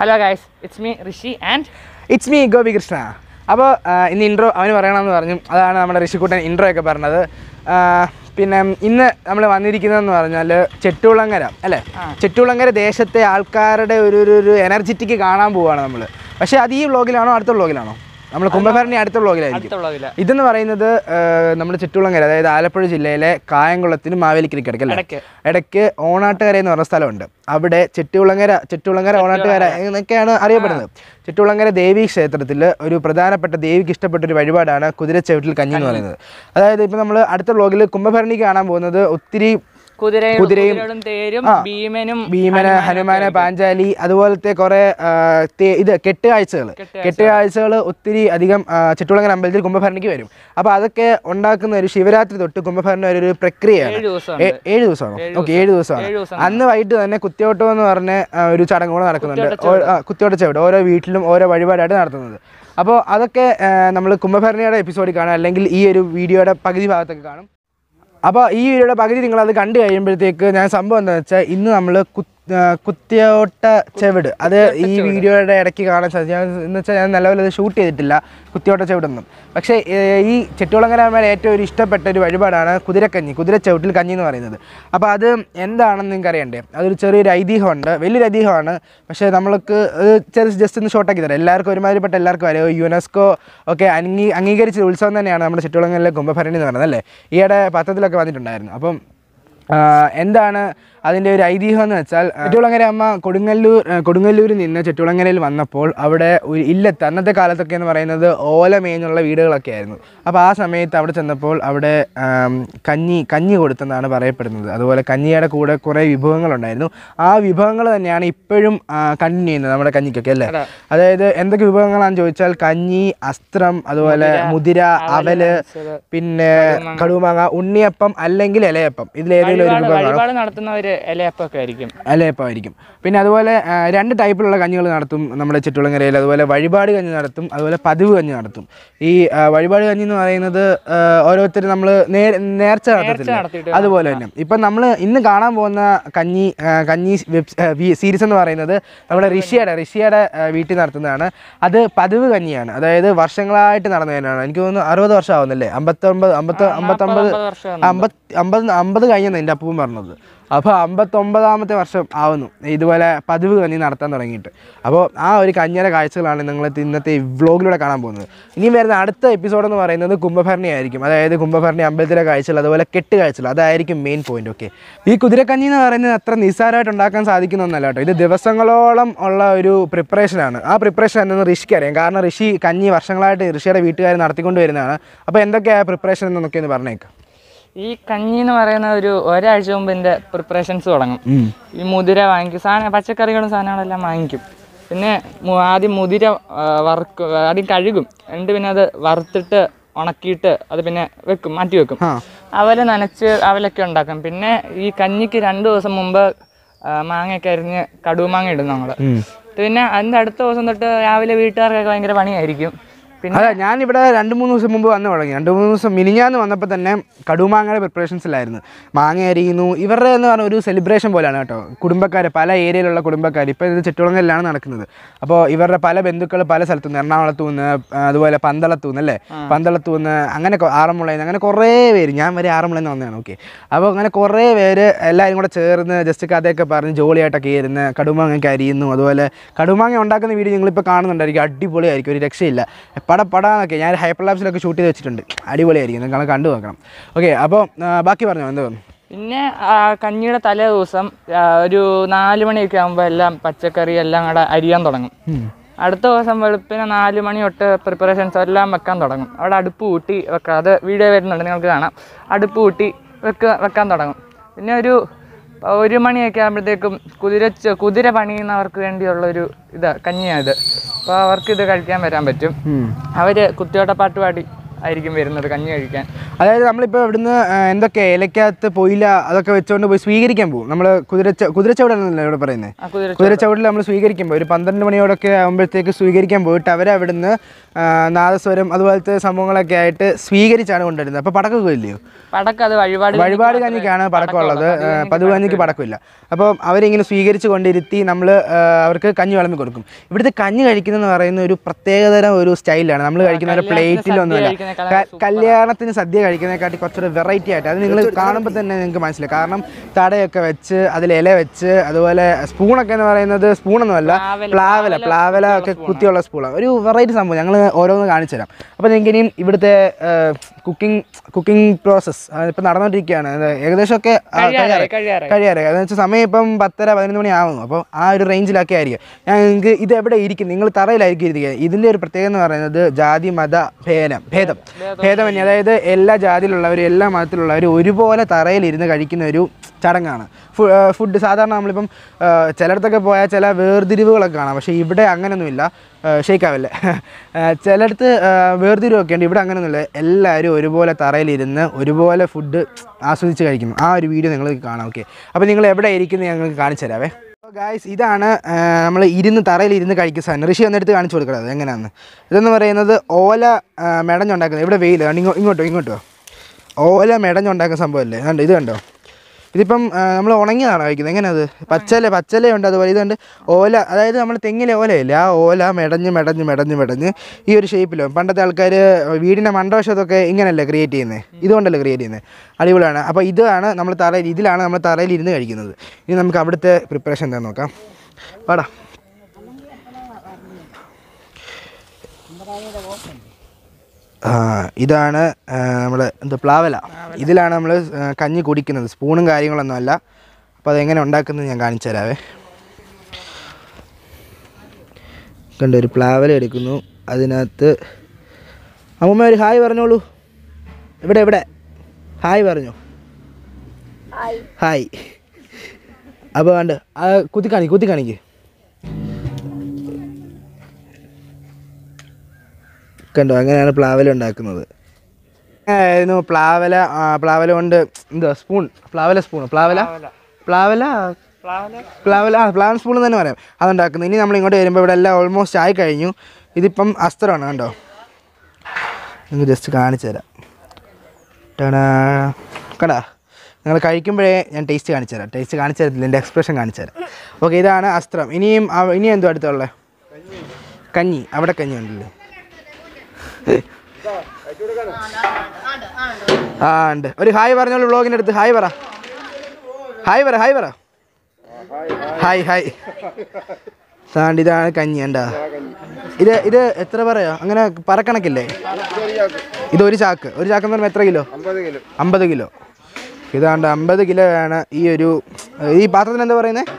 Hello guys it's me Rishi and it's me Gopi Krishna അപ്പോൾ ഇന്ന് intro അവന് പറയണമെന്ന് പറഞ്ഞു. അതാണ് നമ്മുടെ ഋഷിക്കുട്ടൻ ഇൻട്രോ ഒക്കെ പറഞ്ഞത്. പിന്നെ ഇന്ന് നമ്മൾ വന്നിരിക്കുന്നതെന്ന് പറഞ്ഞാൽ ചെട്ടുകുളങ്ങര അല്ലേ? ചെട്ടുകുളങ്ങര ദേശത്തെ ആൾക്കാരുടെ ഒരു ഒരു ഒരു എനർജറ്റിക്ക് കാണാൻ പോവുകയാണ് നമ്മൾ പക്ഷേ അത് ഈ വ്ളോഗിലാണോ അടുത്ത വ്ളോഗിലാണോ നമ്മൾ കുംഭഭരണി അടുത്ത വ്ളോഗിലായിരിക്കും. അടുത്ത ഇതെന്ന് പറയുന്നത് നമ്മുടെ ചുറ്റുളങ്ങര അതായത് ആലപ്പുഴ ജില്ലയിലെ കായംകുളത്തിന് മാവേലിക്കരയ്ക്ക് ഇടയ്ക്ക് ഇടയ്ക്ക്. ഓണാട്ടുകര എന്ന് പറഞ്ഞ സ്ഥലമുണ്ട്. അവിടെ ചെട്ടികുളങ്ങര ചെട്ടികുളങ്ങര ഓണാട്ടുകര എന്നൊക്കെയാണ് അറിയപ്പെടുന്നത്. ചെട്ടികുളങ്ങര ദേവി ക്ഷേത്രത്തിൽ ഒരു പ്രധാനപ്പെട്ട ദേവിക്ക് ഇഷ്ടപ്പെട്ട ഒരു വഴിപാടാണ് കുതിരച്ചവിട്ടിൽ കഞ്ഞി എന്ന് പറയുന്നത്. അതായത് ഇപ്പം നമ്മൾ അടുത്ത വ്ളോഗിൽ കുംഭഭരണിക്ക് കാണാൻ പോകുന്നത് ഒത്തിരി കുതിരയും തേരും ഭീമനും ഭീമന് ഹനുമാന് പാഞ്ചാലി അതുപോലത്തെ കുറെ ഇത് കെട്ടുകാഴ്ചകൾ കെട്ടുകാഴ്ചകൾ ഒത്തിരി അധികം ചുറ്റുളങ്ങൻ അമ്പലത്തിൽ കുംഭഭരണിക്ക് വരും. അപ്പൊ അതൊക്കെ ഉണ്ടാക്കുന്ന ഒരു ശിവരാത്രി തൊട്ട് കുംഭഭരണി ഒരു പ്രക്രിയയാണ്. ഏഴ് ദിവസമാണ്. ഓക്കെ ഏഴ് ദിവസമാണ്. അന്ന് വൈകിട്ട് തന്നെ കുത്തിയോട്ടം എന്ന് പറഞ്ഞ ഒരു ചടങ്ങ് കൂടെ നടക്കുന്നുണ്ട്. കുത്തിയോട്ട ചവിടെ. ഓരോ വീട്ടിലും ഓരോ വഴിപാടായിട്ട് നടത്തുന്നത്. അപ്പോൾ അതൊക്കെ നമ്മൾ കുംഭഭരണിയുടെ എപ്പിസോഡിൽ കാണാം. അല്ലെങ്കിൽ ഈ ഒരു വീഡിയോയുടെ പകുതി ഭാഗത്തൊക്കെ കാണും. അപ്പോൾ ഈ വീഡിയോയുടെ പകുതി നിങ്ങളത് കണ്ടു കഴിയുമ്പോഴത്തേക്ക് ഞാൻ സംഭവം എന്താണെന്ന് വെച്ചാൽ ഇന്ന് നമ്മൾ കുത്തിയോട്ട ചെവിട്. അത് ഈ വീഡിയോയുടെ ഇടയ്ക്ക് കാണാൻ ഞാൻ എന്ന് വെച്ചാൽ ഞാൻ നല്ലപോലെ അത് ഷൂട്ട് ചെയ്തിട്ടില്ല കുത്തിയോട്ട ചെവിടൊന്നും. പക്ഷേ ഈ ചെട്ടുകുളങ്ങരമ്മയുടെ ഏറ്റവും ഒരു ഇഷ്ടപ്പെട്ട ഒരു വഴിപാടാണ് കുതിരക്കഞ്ഞി കുതിര ചവിട്ടിൽ കഞ്ഞി എന്ന് പറയുന്നത്. അപ്പോൾ അത് എന്താണെന്ന് നിങ്ങൾക്ക് അറിയണ്ടേ? അതൊരു ചെറിയൊരു ഐതിഹ്യമുണ്ട് വലിയൊരു ഐതിഹ്യമാണ്. പക്ഷേ നമ്മൾക്ക് അത് ചെറിയ ജസ്റ്റ് ഒന്ന് ഷോർട്ടാക്കി തരാം. എല്ലാവർക്കും ഒരുമാതിരിപ്പെട്ട എല്ലാവർക്കും അറിയാം. യുനെസ്കോ ഒക്കെ അംഗീ അംഗീകരിച്ച ഉത്സവം തന്നെയാണ് നമ്മുടെ ചുറ്റുളങ്ങളിലെ കുംഭഭരണി എന്ന് പറയുന്നത് അല്ലേ? ഈയിടെ പത്രത്തിലൊക്കെ വന്നിട്ടുണ്ടായിരുന്നു. അപ്പം എന്താണ് അതിന്റെ ഒരു ഐതിഹ്യം എന്ന് വെച്ചാൽ ചെട്ടുളങ്ങര അമ്മ കൊടുങ്ങല്ലൂർ കൊടുങ്ങല്ലൂരിൽ നിന്ന് ചെട്ടുളങ്ങരയിൽ വന്നപ്പോൾ അവിടെ ഒരു ഇല്ലത്ത് അന്നത്തെ കാലത്തൊക്കെ എന്ന് പറയുന്നത് ഓല മേഞ്ഞുള്ള വീടുകളൊക്കെ ആയിരുന്നു. അപ്പോൾ ആ സമയത്ത് അവിടെ ചെന്നപ്പോൾ അവിടെ കഞ്ഞി കഞ്ഞി കൊടുത്തെന്നാണ് പറയപ്പെടുന്നത്. അതുപോലെ കഞ്ഞിയുടെ കൂടെ കുറേ വിഭവങ്ങളുണ്ടായിരുന്നു. ആ വിഭവങ്ങൾ തന്നെയാണ് ഇപ്പോഴും കണ്ടിന്യൂ ചെയ്യുന്നത് നമ്മുടെ കഞ്ഞിക്കൊക്കെ അല്ലേ? അതായത് എന്തൊക്കെ വിഭവങ്ങളാണെന്ന് ചോദിച്ചാൽ കഞ്ഞി അസ്ത്രം അതുപോലെ മുതിര അവൽ പിന്നെ കടുമാങ്ങ ഉണ്ണിയപ്പം അല്ലെങ്കിൽ ഇലയപ്പം. ഇതിലേതെങ്കിലും ഒരു വിഭവങ്ങളാണ് വിഭവം ഇലയപ്പൊക്കെ ആയിരിക്കും. ഇലയപ്പമായിരിക്കും പിന്നെ അതുപോലെ രണ്ട് ടൈപ്പിലുള്ള കഞ്ഞികൾ നടത്തും നമ്മുടെ ചുറ്റുളങ്ങരയിൽ. അതുപോലെ വഴിപാട് കഞ്ഞി നടത്തും അതുപോലെ പതിവ് കഞ്ഞി നടത്തും. ഈ വഴിപാട് കഞ്ഞി എന്ന് പറയുന്നത് ഓരോരുത്തർ നമ്മൾ നേർച്ച നടത്തത്തില്ല? അതുപോലെ തന്നെ. ഇപ്പം നമ്മൾ ഇന്ന് കാണാൻ പോകുന്ന കഞ്ഞി കഞ്ഞി വെബ് സീരീസ് എന്ന് പറയുന്നത് നമ്മുടെ ഋഷിയുടെ ഋഷിയുടെ വീട്ടിൽ നടത്തുന്നതാണ്. അത് പതിവ് കഞ്ഞിയാണ്. അതായത് വർഷങ്ങളായിട്ട് നടന്നതിനാണ് എനിക്ക് തോന്നുന്നു അറുപത് വർഷം ആവുന്നല്ലേ? അമ്പത്തൊമ്പത് അമ്പത്തി അമ്പത്തൊമ്പത് അമ്പത് അമ്പത് കഴിഞ്ഞെന്ന് എന്റെ അപ്പവും പറഞ്ഞത്. അപ്പോൾ അമ്പത്തൊമ്പതാമത്തെ വർഷം ആവുന്നു. ഇതുപോലെ പതിവ് കഞ്ഞി നടത്താൻ തുടങ്ങിയിട്ട്. അപ്പോൾ ആ ഒരു കഞ്ഞര കാഴ്ചകളാണ് നിങ്ങൾ ഇന്നത്തെ ഈ വ്ളോഗിലൂടെ കാണാൻ പോകുന്നത്. ഇനി വരുന്ന അടുത്ത എപ്പിസോഡ് എന്ന് പറയുന്നത് കുംഭഭരണി ആയിരിക്കും. അതായത് കുംഭഭരണി അമ്പലത്തിലെ കാഴ്ചകൾ അതുപോലെ കെട്ട് കാഴ്ചകൾ. അതായിരിക്കും മെയിൻ പോയിന്റ് ഓക്കെ ഈ കുതിരക്കഞ്ഞി എന്ന് പറയുന്നത് അത്ര നിസ്സാരമായിട്ട് ഉണ്ടാക്കാൻ സാധിക്കുന്ന ഒന്നല്ല കേട്ടോ. ഇത് ദിവസങ്ങളോളം ഉള്ള ഒരു പ്രിപ്പറേഷനാണ് ആ പ്രിപ്പറേഷൻ എന്നൊന്ന് ഋഷിക്ക് അറിയാം. കാരണം ഋഷി കഞ്ഞി വർഷങ്ങളായിട്ട് ഋഷിയുടെ വീട്ടുകാർ നടത്തിക്കൊണ്ട് വരുന്നതാണ്. അപ്പോൾ എന്തൊക്കെയാണ് പ്രിപ്പറേഷൻ എന്നൊക്കെ ഒന്ന് പറഞ്ഞേക്കാം. ഈ കഞ്ഞി എന്ന് പറയുന്ന ഒരു ഒരാഴ്ച മുമ്പ് എന്റെ പ്രിപ്പറേഷൻസ് തുടങ്ങും. ഈ മുതിര വാങ്ങിക്കും. സാധനം പച്ചക്കറികളും സാധനങ്ങളെല്ലാം വാങ്ങിക്കും. പിന്നെ ആദ്യം മുതിര വറുക്ക് ആദ്യം കഴുകും. എന്നിട്ട് പിന്നെ അത് വറുത്തിട്ട് ഉണക്കിയിട്ട് അത് പിന്നെ വെക്കും മാറ്റി വെക്കും. അവൽ നനച്ച് അവലൊക്കെ ഉണ്ടാക്കും. പിന്നെ ഈ കഞ്ഞിക്ക് രണ്ട് ദിവസം മുമ്പ് മാങ്ങയൊക്കെ അരിഞ്ഞ് കടുമാങ്ങ ഇടും നമ്മൾ പിന്നെ അതിന്റെ അടുത്ത ദിവസം തൊട്ട് രാവിലെ വീട്ടുകാർക്കൊക്കെ ഭയങ്കര പണിയായിരിക്കും. അതെ ഞാനിവിടെ രണ്ട് മൂന്ന് ദിവസം മുമ്പ് വന്ന് തുടങ്ങി. രണ്ട് മൂന്ന് ദിവസം മിനിഞ്ഞാന്ന് വന്നപ്പോൾ തന്നെ കടുമാങ്ങയുടെ പ്രിപ്പറേഷൻസിലായിരുന്നു മാങ്ങ അരിയുന്നു. ഇവരുടെ എന്ന് പറഞ്ഞ ഒരു സെലിബ്രേഷൻ പോലെയാണ് കേട്ടോ. കുടുംബക്കാർ പല ഏരിയയിലുള്ള കുടുംബക്കാർ ഇപ്പോൾ ഇത് ചുറ്റുളങ്ങളിലാണ് നടക്കുന്നത്. അപ്പോൾ ഇവരുടെ പല ബന്ധുക്കൾ പല സ്ഥലത്തു നിന്ന് എറണാകുളത്തു നിന്ന് ആ, അതുപോലെ പന്തളത്തു നിന്ന് അല്ലേ? പന്തളത്തു നിന്ന് അങ്ങനെ ആറന്മുള ആറന്മുളയിൽ നിന്ന് അങ്ങനെ കുറേ പേര്. ഞാൻ വരെ ആറന്മുളയിൽ നിന്ന് വന്നതാണ് ഓക്കെ അപ്പോൾ അങ്ങനെ കുറേ പേര് എല്ലാവരും കൂടെ ചേർന്ന് ജസ്റ്റ് കഥയൊക്കെ പറഞ്ഞ് ജോളിയായിട്ടൊക്കെ ഇരുന്ന് കടുമാങ്ങയൊക്കെ അരിയുന്നു. അതുപോലെ കടുമാങ്ങ ഉണ്ടാക്കുന്ന വീഡിയോ നിങ്ങളിപ്പോൾ കാണുന്നുണ്ടായിരിക്കും. അടിപൊളിയായിരിക്കും. ഒരു രക്ഷയില്ല. പട പടാന്നൊക്കെ ഞാൻ ഹൈപ്പർ ലാബ്സിലൊക്കെ ഷൂട്ട് ചെയ്ത് വെച്ചിട്ടുണ്ട്. അടിപൊളിയായിരിക്കും. നിങ്ങൾ കണ്ടു നോക്കണം. ഓക്കെ അപ്പോൾ ബാക്കി പറഞ്ഞോ എന്തോ? പിന്നെ കഞ്ഞിയുടെ തലേ ദിവസം ഒരു നാല് മണിയൊക്കെ ആകുമ്പോൾ എല്ലാം പച്ചക്കറി എല്ലാം കൂടെ അരിയാൻ തുടങ്ങും. അടുത്ത ദിവസം വെളുപ്പിന് നാല് മണി തൊട്ട് പ്രിപ്പറേഷൻസ് എല്ലാം വെക്കാൻ തുടങ്ങും. അവിടെ അടുപ്പ് കൂട്ടി വെക്കാം. അത് വീഡിയോ വരുന്നുണ്ട് നിങ്ങൾക്ക് കാണാം. അടുപ്പ് കൂട്ടി വെക്കുക വെക്കാൻ തുടങ്ങും. പിന്നെ ഒരു ഒരു മണിയൊക്കെ ആകുമ്പോഴത്തേക്കും കുതിര കുതിര പണിയുന്നവർക്ക് വേണ്ടിയുള്ള ഒരു ഇതാ കഞ്ഞിയാണ് ഇത്. അപ്പോൾ അവർക്ക് ഇത് കഴിക്കാൻ വരാൻ പറ്റും. അവർ കുത്തിയോട്ടപ്പാട്ട് പാടി ആയിരിക്കും വരുന്നത് കഞ്ഞി കഴിക്കാൻ. അതായത് നമ്മളിപ്പോൾ ഇവിടുന്ന് എന്തൊക്കെ ഇലക്കകത്ത് പൊയില അതൊക്കെ വെച്ചുകൊണ്ട് പോയി സ്വീകരിക്കാൻ പോകും. നമ്മൾ കുതിരച്ച കുതിരച്ചവിടാണല്ലോ ഇവിടെ പറയുന്നത് കുതിര കുതിരച്ചവിടിൽ നമ്മൾ സ്വീകരിക്കുമ്പോൾ ഒരു പന്ത്രണ്ട് മണിയോടൊക്കെ ആകുമ്പോഴത്തേക്ക് സ്വീകരിക്കാൻ പോയിട്ട് അവരെ അവിടുന്ന് ആ, നാദസ്വരം അതുപോലത്തെ സംഭവങ്ങളൊക്കെ ആയിട്ട് സ്വീകരിച്ചാണ് കൊണ്ടുവരുന്നത്. അപ്പോൾ പടക്കമൊക്കെ ഇല്ലയോ? പടക്കം അത് വഴിപാട് വഴിപാട് കഞ്ഞിക്കാണ് പടക്കമുള്ളത്. പതിവ് കഞ്ഞിക്ക് പടക്കമില്ല. അപ്പോൾ അവരിങ്ങനെ സ്വീകരിച്ച് കൊണ്ടിരുത്തി നമ്മൾ അവർക്ക് കഞ്ഞി വിളമ്പി കൊടുക്കും. ഇവിടുത്തെ കഞ്ഞി കഴിക്കുന്നതെന്ന് പറയുന്ന ഒരു പ്രത്യേകതരം ഒരു സ്റ്റൈലാണ്. നമ്മൾ കഴിക്കുന്ന ഒരു പ്ലേറ്റിലൊന്നുമില്ല. കല്യാണത്തിന് സദ്യ കഴിക്കുന്നതിനെക്കാട്ടി കുറച്ചൊരു വെറൈറ്റി ആയിട്ട്. അത് നിങ്ങൾ കാണുമ്പോൾ തന്നെ നിങ്ങൾക്ക് മനസ്സിലായി കാരണം തടയൊക്കെ വെച്ച് അതിൽ ഇല വെച്ച് അതുപോലെ സ്പൂണൊക്കെ എന്ന് പറയുന്നത് സ്പൂണൊന്നുമല്ല പ്ലാവല. പ്ലാവല ഒക്കെ കുത്തിയുള്ള സ്പൂണാണ്. ഒരു വെറൈറ്റി സംഭവം. ഞങ്ങൾ ഓരോന്ന് കാണിച്ചു തരാം അപ്പോൾ നിങ്ങൾക്ക് ഇനിയും ഇവിടുത്തെ കുക്കിംഗ് കുക്കിംഗ് പ്രോസസ്സ് ഇപ്പം നടന്നുകൊണ്ടിരിക്കുകയാണ് ഏകദേശമൊക്കെ കഴിയാറായി. കഴിയാറായി. കഴിയാറ് അതെന്ന് വെച്ചാൽ സമയം ഇപ്പം പത്തര പതിനൊന്ന് മണി ആവുന്നു അപ്പോൾ ആ ഒരു റേഞ്ചിലൊക്കെ ആയിരിക്കും. ഞാൻ നിങ്ങൾക്ക് ഇത് എവിടെ ഇരിക്കും? നിങ്ങൾ തറയിലായിരിക്കും ഇരിക്കുക. ഇതിന്റെ ഒരു പ്രത്യേകത എന്ന് പറയുന്നത് ജാതി മത ഭേദം. ഭേദം. ഭേദമന്യേ. അതായത് എല്ലാ ജാതിയിലുള്ളവരും എല്ലാ മതത്തിലുള്ളവരും ഒരുപോലെ തറയിലിരുന്ന് കഴിക്കുന്ന ഒരു ചടങ്ങാണ്. ഫുഡ് സാധാരണ നമ്മളിപ്പം ചിലയിടത്തൊക്കെ പോയാൽ ചില വേർതിരിവുകളൊക്കെ കാണാം. പക്ഷേ ഇവിടെ അങ്ങനെയൊന്നുമില്ല. ഷെയ്ക്കാവല്ലേ? ചിലയിടത്ത് വേർതിരിവൊക്കെ ഉണ്ട് ഇവിടെ അങ്ങനെയൊന്നുമില്ല. എല്ലാവരും ഒരുപോലെ തറയിലിരുന്ന് ഒരുപോലെ ഫുഡ് ആസ്വദിച്ച് കഴിക്കുന്നു ആ ഒരു വീഡിയോ നിങ്ങൾ കാണാം. ഓക്കെ. അപ്പോൾ നിങ്ങൾ എവിടെ ഇരിക്കുന്നത് ഞങ്ങൾക്ക് കാണിച്ചു തരാവേ. ഗായ്സ് ഇതാണ് നമ്മൾ ഇരുന്ന് തറയിൽ ഇരുന്ന് കഴിക്കുന്ന സാധനം. ഋഷി വന്നെടുത്ത് കാണിച്ചു കൊടുക്കുന്നത് എങ്ങനെയാണ് ഇതെന്ന് പറയുന്നത് ഓല മെടഞ്ഞുണ്ടാക്കുന്നത് ഇവിടെ വെയിൽ ഇങ്ങോ ഇങ്ങോട്ടോ ഇങ്ങോട്ടോ? ഓല മെടഞ്ഞുണ്ടാക്കുന്ന സംഭവമല്ലേ? കണ്ടോ ഇത് കണ്ടോ? ഇതിപ്പം നമ്മൾ ഉണങ്ങിയതാണ് കഴിക്കുന്നത്? എങ്ങനെയത്? പച്ചല പച്ചലയുണ്ട് അതുപോലെ. ഇതുണ്ട് ഓല അതായത് നമ്മൾ തെങ്ങിലെ ഓലയില്ല? ആ ഓല മെടഞ്ഞ് മെടഞ്ഞ് മെടഞ്ഞ് മെടഞ്ഞ് ഈ ഒരു ഷേപ്പിലും പണ്ടത്തെ ആൾക്കാർ വീടിന്റെ മണ്ടവശത്തൊക്കെ ഇങ്ങനെയല്ലേ ക്രിയേറ്റ് ചെയ്യുന്നത് ഇതുകൊണ്ടല്ലേ ക്രിയേറ്റ് ചെയ്യുന്നത് അടിപൊളിയാണ്. അപ്പോൾ ഇതാണ് നമ്മൾ തറയിൽ ഇതിലാണ് നമ്മൾ തറയിൽ ഇരുന്ന് കഴിക്കുന്നത്. ഇനി നമുക്ക് അവിടുത്തെ പ്രിപ്പറേഷൻ എന്താണെന്ന് നോക്കാം. പാടാ ആ, ഇതാണ് നമ്മൾ എന്ത് പ്ലാവല. ഇതിലാണ് നമ്മൾ കഞ്ഞി കുടിക്കുന്നത്. സ്പൂണും കാര്യങ്ങളൊന്നും അല്ല. അപ്പോൾ അതെങ്ങനെ ഉണ്ടാക്കുന്നത് ഞാൻ കാണിച്ചു തരാവേ. കണ്ട ഒരു പ്ലാവല എടുക്കുന്നു. അതിനകത്ത് അമ്മമ്മ ഒരു ഹായ് പറഞ്ഞോളൂ. ഇവിടെ ഇവിടെ ഹായ് പറഞ്ഞു. ഹായ്. അപ്പോൾ വേണ്ട ആ കുത്തി കാണിക്ക് കുത്തി കാണിക്ക് കണ്ടോ? അങ്ങനെയാണ് പ്ലാവല ഉണ്ടാക്കുന്നത്. ആയിരുന്നു പ്ലാവല പ്ലാവല കൊണ്ട് എന്താ സ്പൂൺ പ്ലാവല സ്പൂൺ പ്ലാവല? പ്ലാവല. പ്ലാവല? ആ പ്ലാവൻ സ്പൂൺ തന്നെ പറയാം. അതുണ്ടാക്കുന്നത് ഇനി നമ്മൾ ഇങ്ങോട്ട് വരുമ്പോൾ ഇവിടെ എല്ലാം ഓൾമോസ്റ്റ് ആയി കഴിഞ്ഞു. ഇതിപ്പം അസ്ത്രമാണ് കണ്ടോ? നിങ്ങൾ ജസ്റ്റ് കാണിച്ചു തരാം. ടണാ കണ്ടാ? നിങ്ങൾ കഴിക്കുമ്പോഴേ ഞാൻ ടേസ്റ്റ് കാണിച്ചു തരാം. ടേസ്റ്റ് കാണിച്ചു തരത്തില്ല. എന്റെ എക്സ്പ്രഷൻ കാണിച്ചു തരാം. ഓക്കെ ഇതാണ് അസ്ത്രം. ഇനിയും ഇനിയും ഇനി എന്തോ അടുത്തുള്ളത് കഞ്ഞി. അവിടെ കഞ്ഞി ഉണ്ടല്ലേ. ആ ഉണ്ട്. ഒരു ഹായ് പറഞ്ഞോളൂ വ്ളോഗിന്റെ അടുത്ത്. ഹായ് പറ. ഹായ് പറ ഹായ് പറ. Hi hi. സാണ്ട് ഇതാണ് കഞ്ഞി ഉണ്ടാ ഇത് ഇത് എത്ര പറയാ? അങ്ങനെ പറക്കണക്കില്ലേ? ഇത് ഒരു ചാക്ക്. ഒരു ചാക്ക് എന്ന് പറയുമ്പോൾ എത്ര കിലോ? അമ്പത് കിലോ. ഇതാണ്ട് അമ്പത് കിലോ ആണ് ഈ ഒരു ഈ പാത്രത്തിന് എന്താ പറയുന്നത്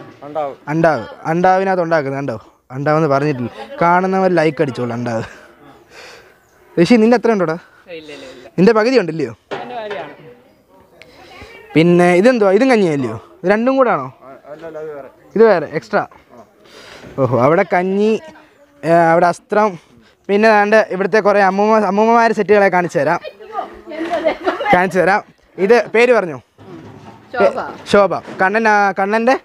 അണ്ടാവ്. അണ്ടാവിനകത്ത് ഉണ്ടാക്കുന്നത് അണ്ടാവ് അണ്ടാവെന്ന് പറഞ്ഞിട്ടില്ല. കാണുന്നവർ ലൈക്ക് അടിച്ചോളൂ അണ്ടാവ്. ഋഷി നിന്റെ എത്ര ഉണ്ടോടാ? നിന്റെ പകുതി ഉണ്ടല്ലയോ പിന്നെ ഇതെന്തുവാ? ഇതും കഞ്ഞിയല്ലയോ? ഇത് രണ്ടും കൂടെ ആണോ ഇത് വേറെ എക്സ്ട്രാ ഓഹോ അവിടെ കഞ്ഞി അവിടെ അസ്ത്രം പിന്നെ ദാണ്ട് ഇവിടുത്തെ കുറേ അമ്മൂമ്മ അമ്മൂമ്മമാരെ സെറ്റുകളെ കാണിച്ചു തരാം. കാണിച്ചു തരാം. ഇത് പേര് പറഞ്ഞു? ശോഭ. ശോഭ. കണ്ണൻ കണ്ണന്റെ? കണ്ണന്റെ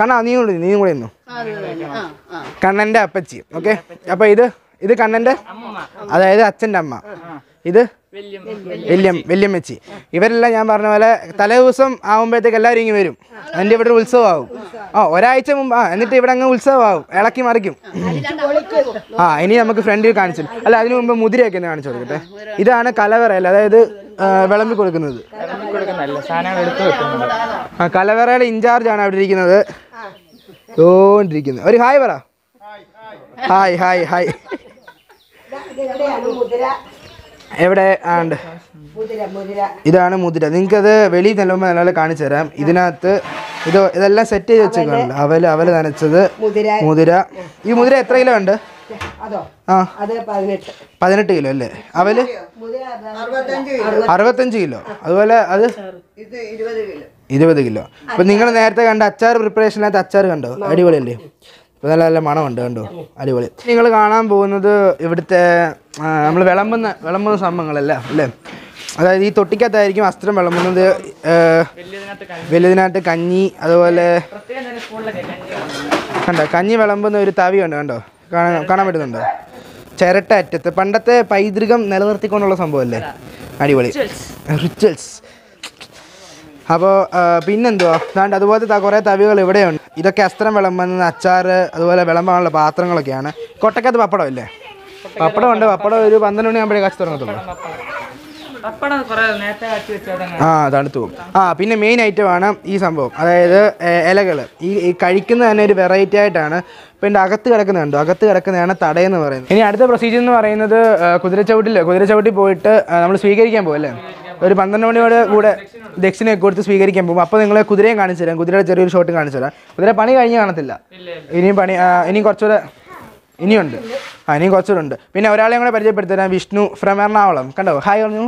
കണ്ണാ നീ കൂടി നീ കൂടെ ഇന്നു ആ കണ്ണന്റെ അപ്പച്ചി. ഓക്കെ. അപ്പോൾ ഇത്? ഇത് കണ്ണന്റെ അതായത് അച്ഛന്റെ അമ്മ. ഇത് വല്യം വല്യമ്മച്ചി. ഇവരെല്ലാം ഞാൻ പറഞ്ഞ പോലെ തലേ ദിവസം ആകുമ്പോഴത്തേക്ക് എല്ലാവരും ഇങ്ങനെ വരും. അതിന്റെ ഇവിടെ ഉത്സവമാകും. ആ ഒരാഴ്ച മുമ്പ് ആ എന്നിട്ട് ഇവിടെ അങ്ങ് ഉത്സവമാകും. ഇളക്കി മറിക്കും. ആ ഇനി നമുക്ക് ഫ്രണ്ടിൽ കാണിച്ചു അല്ല അതിനു മുമ്പ് മുതിരയൊക്കെ ഒന്ന് കാണിച്ചു കൊടുക്കട്ടെ. ഇതാണ് കലവറയിൽ അതായത് വിളമ്പി കൊടുക്കുന്നത്. ആ കലവറയുടെ ആണ് അവിടെ ഇരിക്കുന്നത്. തോണ്ടിരിക്കുന്നത് ഒരു ഹായ് പറ. Hi hi hi. എവിടെ? ആണ്ട്. ഇതാണ് മുതിര. അത് വെളിയിൽ നിലവുമ്പോൾ നല്ല കാണിച്ചു തരാം. ഇതിനകത്ത് ഇത് ഇതെല്ലാം സെറ്റ് ചെയ്ത് വെച്ചേക്കാണല്ലോ അവൽ. അവൽ നനച്ചത് മുതിര. ഈ മുതിര എത്ര കിലോ ഉണ്ട്? അതോ? ആ. അത് പതിനെട്ട്. കിലോ അല്ലേ? അവൽ? അറുപത്തഞ്ച് കിലോ. അതുപോലെ അത്? ഇത് ഇരുപത് കിലോ. അപ്പൊ നിങ്ങൾ നേരത്തെ കണ്ട അച്ചാർ പ്രിപ്പറേഷനകത്ത് അച്ചാർ കണ്ടോ? അടിപൊളിയല്ലേ? നല്ല നല്ല മണമുണ്ട് കണ്ടോ? അടിപൊളി. നിങ്ങൾ കാണാൻ പോകുന്നത് ഇവിടുത്തെ നമ്മൾ വിളമ്പുന്ന വിളമ്പുന്ന സംഭവങ്ങളല്ല അല്ലേ? അതായത് ഈ തൊട്ടിക്കകത്തായിരിക്കും അസ്ത്രം വിളമ്പുന്നത് വലുതിനകത്ത് കഞ്ഞി അതുപോലെ കണ്ടോ? കഞ്ഞി വിളമ്പുന്ന ഒരു തവി ഉണ്ട് കണ്ടോ? കാണാൻ കാണാൻ പറ്റുന്നുണ്ടോ? ചിരട്ട അറ്റത്ത്. പണ്ടത്തെ പൈതൃകം നിലനിർത്തിക്കൊണ്ടുള്ള സംഭവമല്ലേ? അടിപൊളി. റിച്വൽസ് അപ്പോൾ പിന്നെന്തുവാ? അതാണ്ട് അതുപോലെ ത- കുറേ തവികൾ ഇവിടെയുണ്ട്. ഇതൊക്കെ അസ്ത്രം വിളമ്പുന്ന അച്ചാറ് അതുപോലെ വിളമ്പാനുള്ള പാത്രങ്ങളൊക്കെയാണ്. കൊട്ടക്കകത്ത് പപ്പടം ഇല്ലേ? പപ്പടം ഉണ്ട് പപ്പടം ഒരു പന്ത്രണ്ട് മണിയാകുമ്പോഴേ കാശ് തുടങ്ങത്തുള്ളൂ. ആ തണുത്തു പോകും. ആ പിന്നെ മെയിൻ ഐറ്റമാണ് ഈ സംഭവം. അതായത് ഇലകൾ. ഈ ഈ കഴിക്കുന്ന തന്നെ ഒരു വെറൈറ്റി ആയിട്ടാണ് ഇപ്പം എന്റെ അകത്ത് കിടക്കുന്നുണ്ടോ അകത്ത് കിടക്കുന്നതാണ് തടയെന്ന് പറയുന്നത്. ഇനി അടുത്ത പ്രൊസീജിയർ എന്ന് പറയുന്നത് കുതിരച്ചവിട്ടിൽ കുതിരച്ചവിട്ടിൽ പോയിട്ട് നമ്മൾ സ്വീകരിക്കാൻ പോകും അല്ലേ ഒരു പന്ത്രണ്ട് മണിയോട് കൂടെ ദക്ഷിണയൊക്കെ കൊടുത്ത് സ്വീകരിക്കാൻ പോകും. അപ്പോൾ നിങ്ങളെ കുതിരയും കാണിച്ചു തരാം. കുതിരയുടെ ചെറിയൊരു ഷോട്ടും കാണിച്ചു തരാം. കുതിര പണി കഴിഞ്ഞ് കാണത്തില്ല. ഇനിയും പണി ഇനിയും കുറച്ചുകൂടെ ഇനിയുണ്ട്. ആ ഇനിയും കുറച്ചുകൂടെ ഉണ്ട് പിന്നെ ഒരാളെ കൂടെ പരിചയപ്പെടുത്തരാം വിഷ്ണു ഫ്രം എറണാകുളം. കണ്ടോ? ഹായ് പറഞ്ഞു.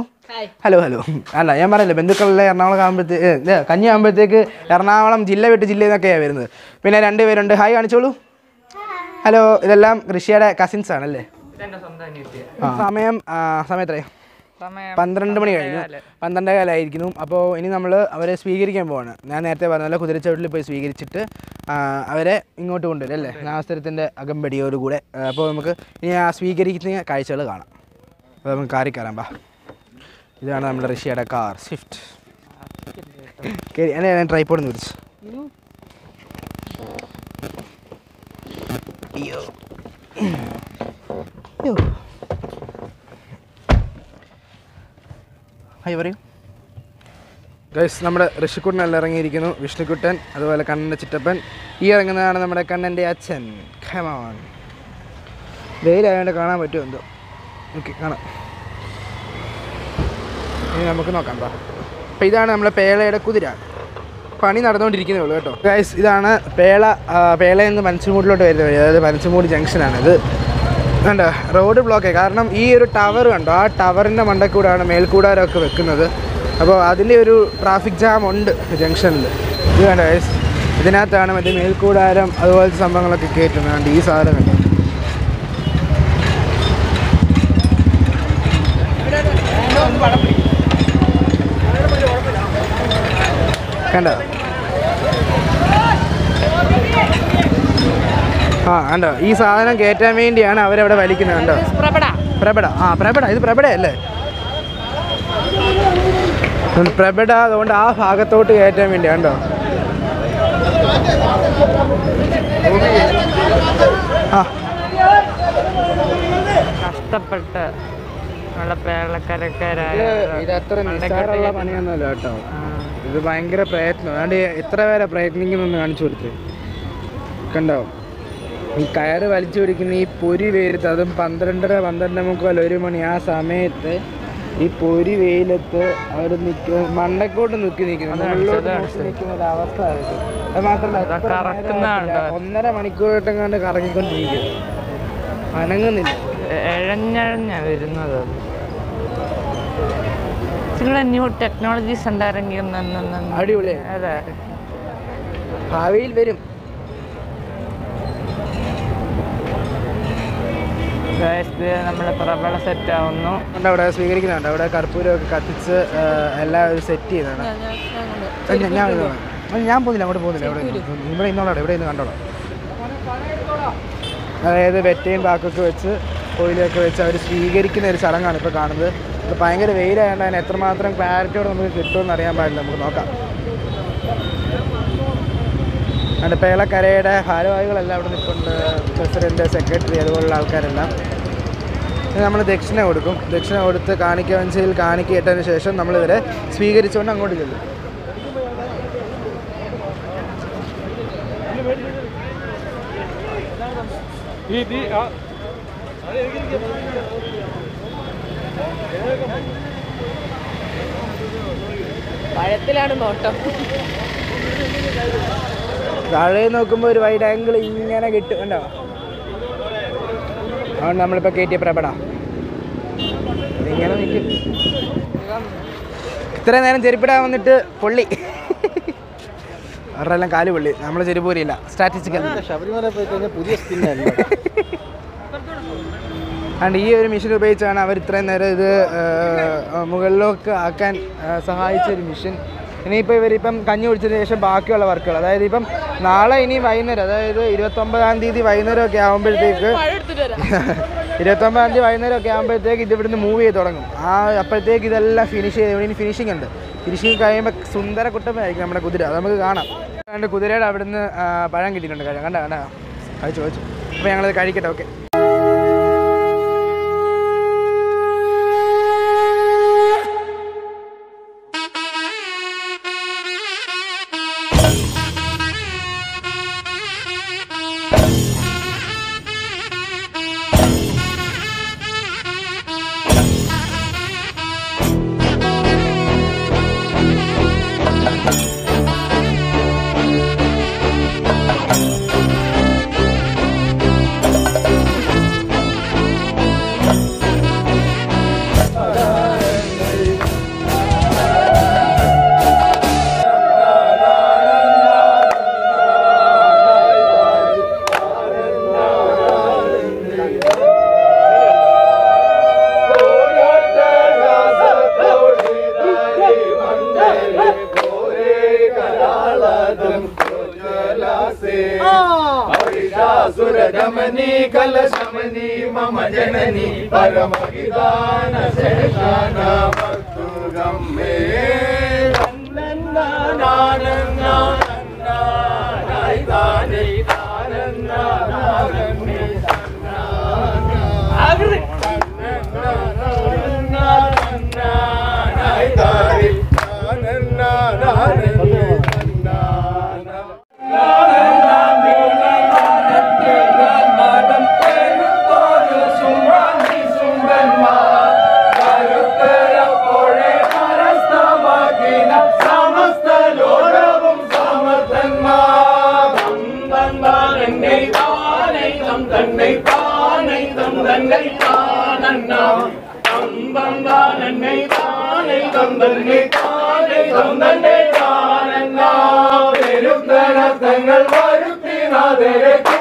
ഹലോ ഹലോ അല്ല ഞാൻ പറഞ്ഞില്ല ബന്ധുക്കളിലെ എറണാകുളം ആകുമ്പോഴത്തേക്ക് കഞ്ഞി ആകുമ്പോഴത്തേക്ക് എറണാകുളം ജില്ല വിട്ട് ജില്ലയിൽ നിന്നൊക്കെയാണ് വരുന്നത്. പിന്നെ രണ്ടുപേരുണ്ട് ഹായ് കാണിച്ചോളൂ. ഹലോ ഇതെല്ലാം ഋഷിയുടെ കസിൻസ് ആണല്ലേ? സമയം സമയത്രയോ സമയം എത്രയാണ് സമയം പന്ത്രണ്ട് മണി കഴിഞ്ഞു. പന്ത്രണ്ടേ കാലമായിരിക്കുന്നു അപ്പോൾ ഇനി നമ്മൾ അവരെ സ്വീകരിക്കാൻ പോവാണ്. ഞാൻ നേരത്തെ പറഞ്ഞ കുതിരച്ചവിട്ടിൽ പോയി സ്വീകരിച്ചിട്ട് അവരെ ഇങ്ങോട്ട് കൊണ്ടുവരും അല്ലേ? നാസ്തരത്തിന്റെ അകമ്പടിയോടുകൂടെ കൂടെ. അപ്പോൾ നമുക്ക് ഇനി ആ സ്വീകരിക്കുന്ന കാഴ്ചകൾ കാണാം. അപ്പോൾ നമുക്ക് കാറി കയറാം ബാ ഇതാണ് നമ്മുടെ ഋഷിയുടെ കാർ സ്വിഫ്റ്റ്. ശരി എന്നെ ഞാൻ ട്രൈപ്പോഡ് വിളിച്ചു. ഹായ് പറയൂ ഗൈസ് നമ്മുടെ ഋഷിക്കുട്ടനെല്ലാം ഇറങ്ങിയിരിക്കുന്നു. വിഷ്ണുക്കുട്ടൻ അതുപോലെ കണ്ണന്റെ ചിറ്റപ്പൻ. ഈ ഇറങ്ങുന്നതാണ് നമ്മുടെ കണ്ണന്റെ അച്ഛൻ. ഖമാൻ വെയിലായതുകൊണ്ട് കാണാൻ പറ്റുമോ എന്തോ? ഓക്കെ കാണാം. ഇനി നമുക്ക് നോക്കാം ബാ അപ്പോൾ ഇതാണ് നമ്മുടെ പേളയുടെ കുതിര. പണി നടന്നുകൊണ്ടിരിക്കുന്നേ ഉള്ളൂ കേട്ടോ. ഗൈസ് ഇതാണ് പേള പേള പേളയിൽ നിന്ന് പനച്ചുമൂടിലോട്ട് വരുന്ന വഴി. അതായത് പനച്ചുമൂടി ജംഗ്ഷനാണ് ഇത്. കണ്ടോ റോഡ് ബ്ലോക്കേ കാരണം ഈ ഒരു ടവർ കണ്ടോ ആ ടവറിന്റെ മണ്ടക്കൂടാണ് മേൽക്കൂടാരമൊക്കെ വെക്കുന്നത്. അപ്പോൾ അതിന്റെ ഒരു ട്രാഫിക് ജാം ഉണ്ട് ജംഗ്ഷനിൽ ഇത് കണ്ടോ ഇതിനകത്താണ് മറ്റേ മേൽക്കൂടാരം അതുപോലത്തെ സംഭവങ്ങളൊക്കെ കയറ്റുന്നത് കണ്ട് ഈ സാധനം കണ്ടോ? കണ്ടോ? ആ കണ്ടോ? ഈ സാധനം കയറ്റാൻ വേണ്ടിയാണ് അവരവിടെ വലിക്കുന്നത് കണ്ടോ? പ്രബട ആ പ്രബട ഇത് പ്രബടയല്ലേ പ്രബട അതുകൊണ്ട് ആ ഭാഗത്തോട്ട് കയറ്റാൻ വേണ്ടി കണ്ടോ? ആ. കഷ്ടപ്പെട്ട് ഇത് അത്ര നിസ്സാരമുള്ള പണിയൊന്നുമല്ല കേട്ടോ. ഇത് ഭയങ്കര പ്രയത്നം. അതുകൊണ്ട് എത്ര പേരെ പ്രയത്നിക്കുന്നു കാണിച്ചു കൊടുത്ത്? കണ്ടോ? ഈ കയറ് വലിച്ചു പിടിക്കുന്ന ഈ പൊരി വെയിലത്ത് അതും പന്ത്രണ്ടര പന്ത്രണ്ട് മുക്കാൽ ഒരു മണി ആ സമയത്ത് ഈ പൊരി വെയിലത്ത് അവർ നിൽക്കും മണ്ടക്കോട്ട് നിൽക്കി നിൽക്കുന്നു മുകളിലോട്ട് നോക്കി നിൽക്കുന്ന അവസ്ഥ അത് മാത്രമല്ല. ഒന്നര മണിക്കൂറായിട്ടും കണ്ട് കറങ്ങിക്കൊണ്ടിരിക്കുന്നു. അനങ്ങുന്നില്ല. എഴഞ്ഞഴഞ്ഞ വരുന്നത്. ന്യൂ ടെക്നോളജീസ് ഉണ്ടായിരുന്നെങ്കിൽ ഒന്ന് അതെ. ഭാവിയിൽ വരും. നമ്മളെ പ്രബല സെറ്റ് ആവുന്നു. അവിടെ സ്വീകരിക്കുന്നുണ്ട്. അവിടെ കർപ്പൂരമൊക്കെ കത്തിച്ച് എല്ലാം ഒരു സെറ്റ് ചെയ്യുന്നതാണ്. ഞാൻ ഞാൻ പോകുന്നില്ല അങ്ങോട്ട് പോകുന്നില്ല ഇവിടെ ഇന്നോളാം ഇവിടെ ഇന്ന് കണ്ടോളാം അതായത് വെറ്റയും പാക്കൊക്കെ വെച്ച് കോയിലൊക്കെ വെച്ച് അവർ സ്വീകരിക്കുന്ന ഒരു ചടങ്ങാണ് ഇപ്പോൾ കാണുന്നത്. ഭയങ്കര വെയിലായതുകൊണ്ട് അതിന് എത്രമാത്രം ക്ലാരിറ്റിയോടെ നമുക്ക് കിട്ടുമെന്ന് അറിയാൻ പാടില്ല നമുക്ക് നോക്കാം. അതിന്റെ പേളക്കരയുടെ ഭാരവാഹികളെല്ലാം അവിടെ നിൽപ്പുണ്ട്. പ്രസിഡന്റ് സെക്രട്ടറി അതുപോലുള്ള ആൾക്കാരെല്ലാം. നമ്മൾ ദക്ഷിണ കൊടുക്കും. ദക്ഷിണ കൊടുത്ത് കാണിക്കവഞ്ചിയിൽ കാണിക്കയിട്ടതിന് ശേഷം നമ്മളിവരെ സ്വീകരിച്ചുകൊണ്ട് അങ്ങോട്ട് ചെല്ലും. പഴത്തിലാണ് നോട്ടം. താഴെ നോക്കുമ്പോൾ ഒരു വൈഡ് ആംഗിൾ ഇങ്ങനെ കിട്ടും കണ്ടോ? അതുകൊണ്ട് നമ്മളിപ്പോൾ കയറ്റിയ പ്രപട ഇങ്ങനെ നിൽക്കും. ഇത്ര നേരം ചെരുപ്പിടാൻ വന്നിട്ട് പൊള്ളി. അവരുടെ എല്ലാം കാൽ പൊള്ളി. നമ്മൾ ചെരുപ്പ് പോരില്ല സ്റ്റാറ്റിസ്റ്റിക്കൽ ശബരിമല പോയി കഴിഞ്ഞാൽ പുതിയ ആൻഡ് ഈ ഒരു മെഷീൻ ഉപയോഗിച്ചാണ് അവർ ഇത്രയും നേരം ഇത് മുകളിലേക്ക് ആക്കാൻ സഹായിച്ച ഒരു മെഷീൻ ഇനിയിപ്പോൾ ഇവരിപ്പം കഞ്ഞി കുടിച്ചതിന് ശേഷം ബാക്കിയുള്ള വർക്കുകൾ അതായത് ഇപ്പം നാളെ ഇനി വൈകുന്നേരം അതായത് ഇരുപത്തൊമ്പതാം തീയതി വൈകുന്നേരം ഒക്കെ ആകുമ്പോഴത്തേക്ക് ഇരുപത്തൊമ്പതാം തീയതി വൈകുന്നേരം ഒക്കെ ആകുമ്പോഴത്തേക്ക് ഇത് ഇവിടുന്ന് മൂവ് ചെയ്ത് തുടങ്ങും. ആ അപ്പോഴത്തേക്ക് ഇതെല്ലാം ഫിനിഷ് ചെയ്ത് ഇവിടെ ഇനി ഫിനിഷിംഗ് ഉണ്ട്. ഫിനിഷിംഗ് കഴിയുമ്പോൾ സുന്ദര കുട്ടമായിരിക്കും നമ്മുടെ കുതിര അത് നമുക്ക് കാണാം. കണ്ട് കുതിരയുടെ അവിടുന്ന് പഴം കിട്ടിയിട്ടുണ്ട് കഴിഞ്ഞാൽ കണ്ട കണ്ട. കഴിച്ചു കഴിച്ചു. അപ്പോൾ ഞങ്ങളത് കഴിക്കട്ടെ ഓക്കെ ஆகுது. പെരുത്തനത്തങ്ങൾ വരുത്തി നാദരെ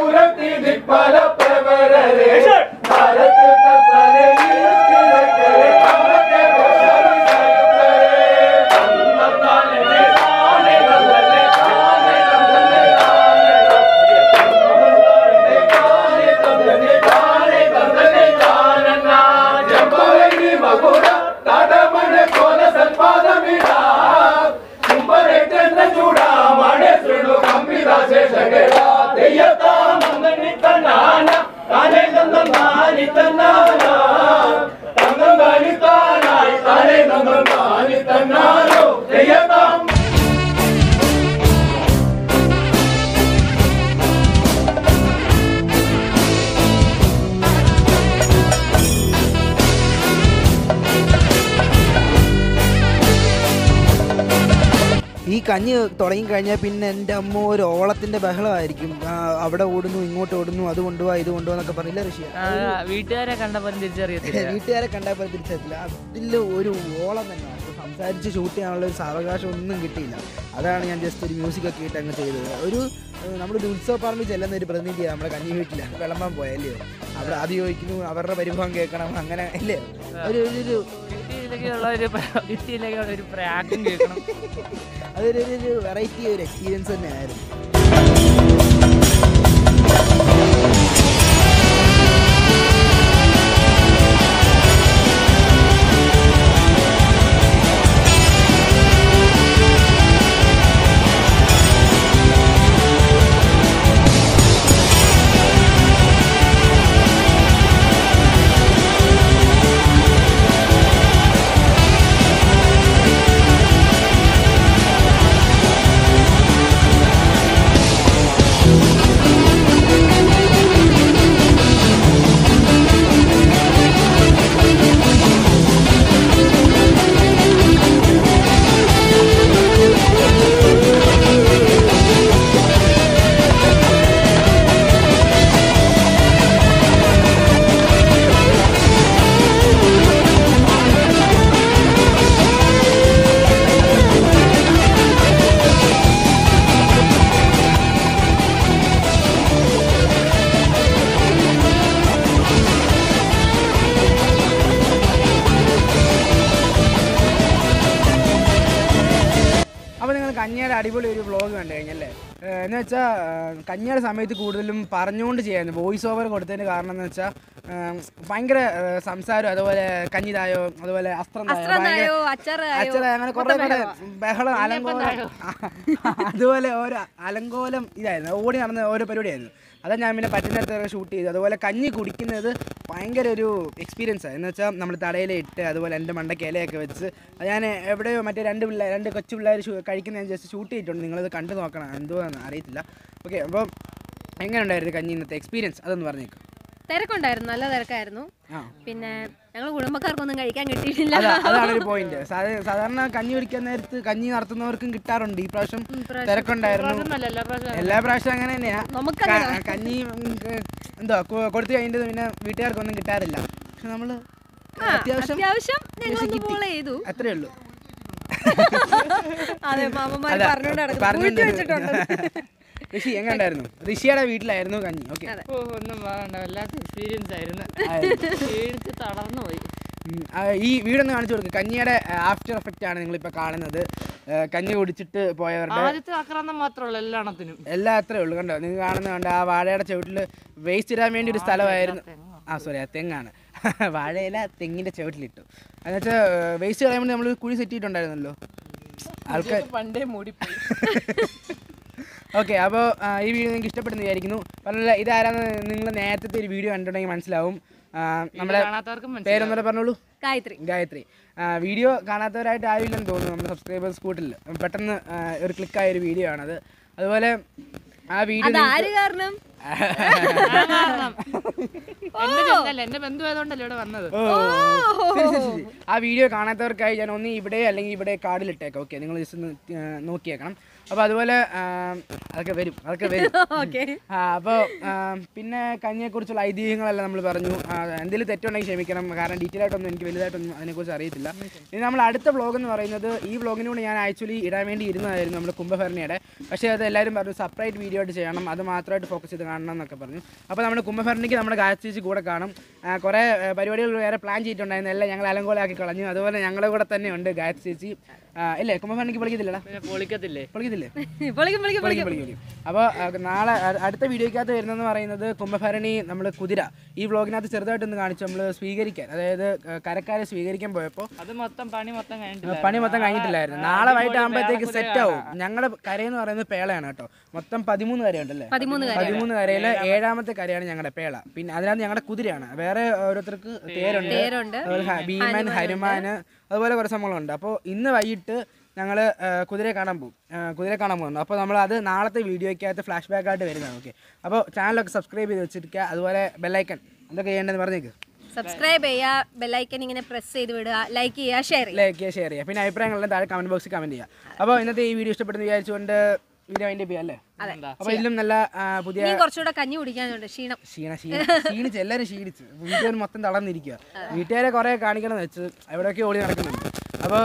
കഞ്ഞി തുടങ്ങിക്കഴിഞ്ഞാൽ പിന്നെ എന്റെ അമ്മ ഒരു ഓളത്തിന്റെ ബഹളമായിരിക്കും. അവിടെ ഓടുന്നു ഇങ്ങോട്ട് ഓടുന്നു അത് കൊണ്ടുപോവാ ഇത് കൊണ്ടുപോവാ എന്നൊക്കെ പറഞ്ഞില്ല ഋഷി? വീട്ടുകാരെ കണ്ടപ്പോൾ തിരിച്ചറിയത്തില്ല. വീട്ടുകാരെ കണ്ടപ്പോൾ തിരിച്ചറിയത്തില്ല. തിരിച്ചറിയില്ല അതിൽ ഒരു ഓളം തന്നെയാണ് സംസാരിച്ച് ഷൂട്ട് ചെയ്യാനുള്ള ഒരു സാവകാശം ഒന്നും കിട്ടിയില്ല. അതാണ് ഞാൻ ജസ്റ്റ് ഒരു മ്യൂസിക് ഒക്കെ ഇട്ട് അങ്ങ് ചെയ്തത്. ഒരു നമ്മൾ നമ്മളൊരു ഉത്സവ പറമ്പിൽ ചെല്ലുന്ന ഒരു പ്രതിനിധിയാണ് നമ്മുടെ കഞ്ഞി വീട്ടിൽ വിളമ്പാൻ പോയല്ലയോ അവിടെ അത് ചോദിക്കുന്നു അവരുടെ പരിഭവം കേൾക്കണം അങ്ങനെ അല്ലേ ഒരു ഒരു കിട്ടിയില്ലെങ്കിലുള്ള ഒരു ഒരു പ്രാക്കും കേൾക്കണം. അതൊരു വെറൈറ്റി ഒരു എക്സ്പീരിയൻസ് തന്നെയായിരുന്നു ും. കഞ്ഞിയുടെ സമയത്ത് കൂടുതലും പറഞ്ഞുകൊണ്ട് ചെയ്യായിരുന്നു. വോയിസ് ഓവർ കൊടുത്തതിന് കാരണം എന്ന് വെച്ചാൽ ഭയങ്കര സംസാരം അതുപോലെ കഞ്ഞിതായോ അതുപോലെ അസ്ത്രം തായോ, അച്ചാറായോ അങ്ങനെ കുറെ കൂടെ ബഹളം അലങ്കോലം. അതുപോലെ ഓരോ അലങ്കോലം ഇതായിരുന്നു ഓടി നടന്ന ഓരോ പരിപാടിയായിരുന്നു. അതാ ഞാൻ പിന്നെ പറ്റുന്നിടത്തൊക്കെ ഷൂട്ട് ചെയ്തു. അതുപോലെ കഞ്ഞി കുടിക്കുന്നത് ഭയങ്കര ഒരു എക്സ്പീരിയൻസാണ് എന്ന് വെച്ചാൽ നമ്മൾ തടയിൽ ഇട്ട് അതുപോലെ എന്റെ മണ്ടയ്ക്ക് ഇലയൊക്കെ വെച്ച് ഞാൻ എവിടെയോ മറ്റേ രണ്ട് പിള്ളേർ രണ്ട് കൊച്ചു പിള്ളേർ കഴിക്കുന്ന ഞാൻ ജസ്റ്റ് ഷൂട്ട് ചെയ്തിട്ടുണ്ട്. നിങ്ങളത് കണ്ടു നോക്കണം. എന്തോ അറിയത്തില്ല. ഓക്കെ അപ്പോൾ എങ്ങനെ ഉണ്ടായിരുന്നു കഞ്ഞി ഇന്നത്തെ എക്സ്പീരിയൻസ് അതൊന്ന് പറഞ്ഞേക്കും. തിരക്കുണ്ടായിരുന്നു നല്ല തിരക്കായിരുന്നു. പിന്നെ ഞങ്ങൾ കുടുംബക്കാർക്കൊന്നും കഴിക്കാൻ കിട്ടിയിട്ടില്ല. അതാണ് ഒരു പോയിന്റ് സാധാരണ കഞ്ഞി കുടിക്കാൻ നേരത്ത് കഞ്ഞി നടത്തുന്നവർക്കും കിട്ടാറുണ്ട്. ഈ പ്രാവശ്യം തിരക്കുണ്ടായിരുന്നു. എല്ലാ പ്രാവശ്യം അങ്ങനെ തന്നെയാ. കഞ്ഞി എന്തോ കൊടുത്തു കഴിഞ്ഞിട്ട് പിന്നെ വീട്ടുകാർക്കൊന്നും കിട്ടാറില്ല. പക്ഷെ നമ്മൾ അത്യാവശ്യം ചെയ്തു. അത്രേ ഉള്ളൂ. അതെ മാമന്മാർ പറഞ്ഞോണ്ട് നടക്കുന്നു. വെച്ചിട്ടുണ്ട്. ഋഷി എങ്ങണ്ടായിരുന്നു ഋഷിയുടെ വീട്ടിലായിരുന്നു കഞ്ഞി. ഓക്കെ ഒന്നും വേണ്ട വല്ലാത്ത എക്സ്പീരിയൻസ് ആയിരുന്നു. പേടിച്ച് തളർന്നു പോയി. ഈ വീടൊന്ന് കാണിച്ചു കൊടുക്കും. കഞ്ഞിയുടെ ആഫ്റ്റർ എഫക്റ്റ് ആണ് നിങ്ങൾ ഇപ്പൊ കാണുന്നത് കഞ്ഞി കുടിച്ചിട്ട് പോയവരുടെ ആദ്യത്തെ മാത്രമല്ല എല്ലാം അത്രേ ഉള്ളൂ. കണ്ടോ? നിങ്ങൾ കാണുന്ന കണ്ടോ? ആ വാഴയുടെ ചുവട്ടിൽ വേസ്റ്റ് ഇടാൻ വേണ്ടി ഒരു സ്ഥലമായിരുന്നു. ആ സോറി ആ തെങ്ങാണ്. വാഴയില തെങ്ങിന്റെ ചുവട്ടിലിട്ടു. എന്നുവെച്ചാൽ വേസ്റ്റ് കളയാൻ വേണ്ടി നമ്മൾ കുഴി സെറ്റ് ചെയ്തിട്ടുണ്ടായിരുന്നല്ലോ. ആൾക്കാർ പണ്ടേ മൂടിപ്പോയി. ഓക്കെ അപ്പോൾ ഈ വീഡിയോ നിങ്ങൾക്ക് ഇഷ്ടപ്പെടുന്നു വിചാരിക്കുന്നു. പറഞ്ഞില്ല ഇതാരാന്ന് നിങ്ങൾ നേരത്തെ ഒരു വീഡിയോ കണ്ടിട്ടുണ്ടെങ്കിൽ മനസ്സിലാവും. നമ്മുടെ. പേരൊന്നുകൂടെ പറഞ്ഞോളൂ? ഗായത്രി. ഗായത്രി. വീഡിയോ കാണാത്തവരായിട്ട് ആരുമില്ലെന്ന് തോന്നുന്നു. നമ്മുടെ സബ്സ്ക്രൈബേഴ്സ് കൂട്ടിൽ പെട്ടെന്ന് ഒരു ക്ലിക്കായ ഒരു വീഡിയോ ആണത്. അതുപോലെ ആ വീഡിയോ കാരണം. ആ വീഡിയോ കാണാത്തവർക്കായി ഞാൻ ഒന്ന് ഇവിടെ അല്ലെങ്കിൽ ഇവിടെ കാർഡിലിട്ടേക്കാം. ഓക്കെ നിങ്ങൾ ജസ്റ്റ് ഒന്ന് നോക്കിയേക്കണം. അപ്പോൾ അതുപോലെ അതൊക്കെ വരും അതൊക്കെ വരും. ഓക്കെ. ആ അപ്പോൾ പിന്നെ കഞ്ഞിയെക്കുറിച്ചുള്ള ഐതിഹ്യങ്ങളെല്ലാം നമ്മൾ പറഞ്ഞു. എന്തെങ്കിലും തെറ്റുണ്ടെങ്കിൽ ക്ഷമിക്കണം. കാരണം ഡീറ്റെയിൽ ആയിട്ടൊന്നും എനിക്ക് വലുതായിട്ടൊന്നും അതിനെക്കുറിച്ച് അറിയത്തില്ല. ഇനി നമ്മൾ അടുത്ത വ്ളോഗ് എന്ന് പറയുന്നത് ഈ വ്ളോഗിനോട് ഞാൻ ആക്ച്വലി ഇടാൻ വേണ്ടി ഇരുന്നതായിരുന്നു നമ്മുടെ കുംഭഭരണിയുടെ. പക്ഷേ അത് എല്ലാവരും പറഞ്ഞു സെപ്പറേറ്റ് വീഡിയോ ആയിട്ട് ചെയ്യണം. അത് മാത്രമായിട്ട് ഫോക്കസ് ചെയ്ത് കാണണം എന്നൊക്കെ പറഞ്ഞു. അപ്പോൾ നമ്മുടെ കുംഭഭരണിക്ക് നമ്മുടെ ഗായത്രി കൂടെ കാണും. കുറേ പരിപാടികൾ വേറെ പ്ലാൻ ചെയ്തിട്ടുണ്ടായിരുന്നു. എല്ലാം ഞങ്ങൾ അലങ്കോലാക്കി കളഞ്ഞു. അതുപോലെ ഞങ്ങളുടെ കൂടെ തന്നെ ഉണ്ട് ഗായത്രി ചേച്ചി ഇല്ലേ? കുംഭഭരണിക്ക് പൊളിക്കത്തില്ലടാ പിന്നെ പൊളിക്കത്തില്ലേ? പൊളിക്കത്തില്ലേ പൊളിക്കും പൊളിക്കും പൊളിക്കും അപ്പോൾ നാളെ അടുത്ത വീഡിയോയ്ക്കകത്ത് വരുന്നതെന്ന് പറയുന്നത് കുംഭഭരണി നമ്മൾ കുതിര. ഈ വ്ളോഗിനകത്ത് ചെറുതായിട്ടൊന്ന് കാണിച്ചു നമ്മൾ സ്വീകരിക്കാൻ അതായത് കരക്കാരെ സ്വീകരിക്കാൻ പോയപ്പോൾ അത് മൊത്തം പണി മൊത്തം കഴിഞ്ഞിട്ടില്ല പണി മൊത്തം കഴിഞ്ഞിട്ടില്ലായിരുന്നു. നാളെ വൈകിട്ടാകുമ്പോഴത്തേക്ക് സെറ്റ് ആവും. ഞങ്ങളുടെ കരയെന്ന് പറയുന്നത് പേളയാണ് കേട്ടോ. മൊത്തം പതിമൂന്ന് കരയുണ്ടല്ലേ? പതിമൂന്ന് കരയിലെ ഏഴാമത്തെ കരയാണ് ഞങ്ങളുടെ പേള. പിന്നെ അതിനകത്ത് ഞങ്ങളുടെ കുതിരയാണ്. വേറെ ഓരോരുത്തർക്ക് തേരുണ്ട് പേരുണ്ട്. ഭീമൻ ഹനുമാന് അതുപോലെ കുറേ സംഭവങ്ങളുണ്ട്. അപ്പോൾ ഇന്ന് വൈകിട്ട് ഞങ്ങൾ കുതിരയെ കാണാൻ പോകും. കുതിരയെ കാണാൻ പോകുന്നു. അപ്പോൾ നമ്മൾ അത് നാളത്തെ വീഡിയോയ്ക്കകത്ത് ഫ്ലാഷ് ബാക്ക് ആയിട്ട് വരുന്നതാണ്. ഓക്കെ അപ്പോൾ ചാനലൊക്കെ സബ്സ്ക്രൈബ് ചെയ്ത് വെച്ചിരിക്കുക. അതുപോലെ ബെല്ലൈക്കൺ എന്തൊക്കെ ചെയ്യേണ്ടതെന്ന് പറഞ്ഞേക്ക്? സബ്സ്ക്രൈബ് ചെയ്യുക ബെല്ലൈക്കൻ ഇങ്ങനെ പ്രസ് ചെയ്ത് വിടുക ലൈക്ക് ചെയ്യുക ഷെയർ ചെയ്യുക. ലൈക്ക് ചെയ്യുക ഷെയർ ചെയ്യുക. പിന്നെ അഭിപ്രായങ്ങളെല്ലാം താഴെ കമന്റ് ബോക്സിൽ കമന്റ് ചെയ്യുക. അപ്പോൾ ഇന്നത്തെ ഈ വീഡിയോ ഇഷ്ടപ്പെടുന്നു വിചാരിച്ചുകൊണ്ട് വീഡിയോ അതിന്റെ അല്ലേ? അപ്പോൾ ഇതിലും നല്ല പുതിയ കുറച്ചുകൂടെ കഞ്ഞി കുടിക്കാനുണ്ട് ക്ഷീണം. ക്ഷീണ ക്ഷീണ ക്ഷീണിച്ച് എല്ലാവരും ക്ഷീണിച്ച്. വീട്ടുകാർ മൊത്തം തളർന്നിരിക്കുക വീട്ടുകാരെ കുറെ കാണിക്കണം എന്ന് വെച്ച് എവിടെയൊക്കെ ഓടി നടക്കുന്നുണ്ട്. അപ്പോൾ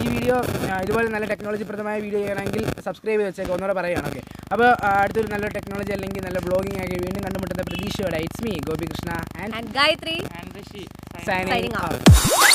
ഈ വീഡിയോ ഇതുപോലെ നല്ല ടെക്നോളജി പ്രദമായ വീഡിയോ ചെയ്യണമെങ്കിൽ സബ്സ്ക്രൈബ് ചെയ്ത് വെച്ചേക്കാം ഒന്നുകൂടെ പറയുകയാണ് ഓക്കെ. അപ്പോൾ അടുത്തൊരു നല്ല ടെക്നോളജി അല്ലെങ്കിൽ നല്ല ബ്ലോഗിംഗ് ആക്കി വീണ്ടും കണ്ടുമുട്ടുന്ന പ്രതീക്ഷയോടെ it's me Gopikrishna and and Gayatri. And Rishi signing Signing out